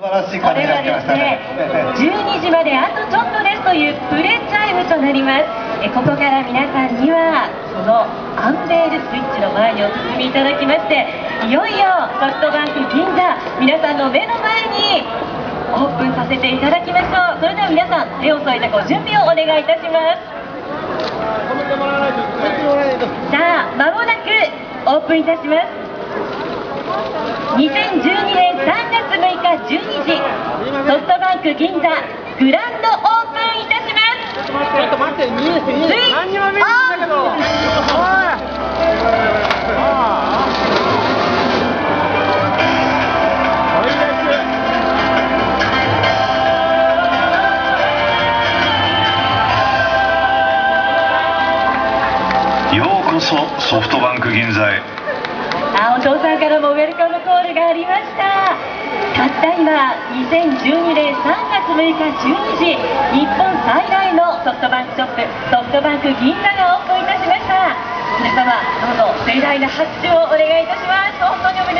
素晴らしい感じになってましたね。これはですね12時まであとちょっとですというプレチャイムとなります。えここから皆さんにはそのアンベールスイッチの前にお進みいただきましていよいよソフトバンク銀座皆さんの目の前にオープンさせていただきましょう。それでは皆さん手を添えてご準備をお願いいたします。さあ間もなくオープンいたします。2012年3月6日12時ソフトバンク銀座グランドオープンいたしますちょっと待って、見えて見えて。何にも見えてないんだけど。おい。ようこそソフトバンク銀座へあお父さんからもウェルカムコールがありましたたった今2012年3月6日12時日本最大のソフトバンクショップソフトバンク銀座がオープンいたしました。皆様どうぞ盛大な拍手をお願いいたします。本当におめでとう